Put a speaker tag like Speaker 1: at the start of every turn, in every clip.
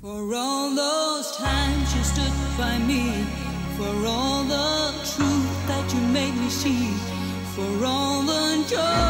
Speaker 1: For all those times you stood by me, for all the truth that you made me see, for all the joy.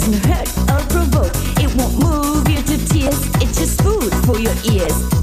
Speaker 1: doesn't hurt or provoke. It won't move you to
Speaker 2: tears. It's just food for your
Speaker 3: ears.